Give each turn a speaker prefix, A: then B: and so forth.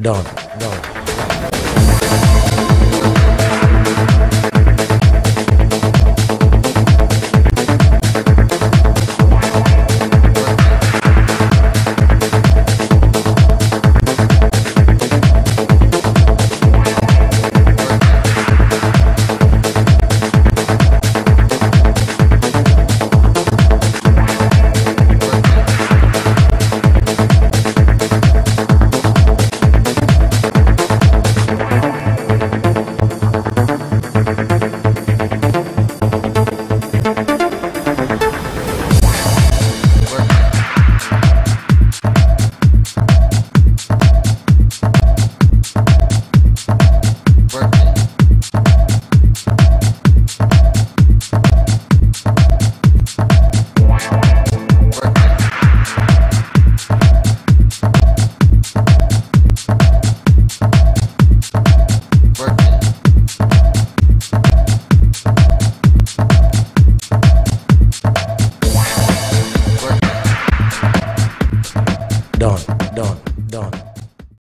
A: Don't, don't. done.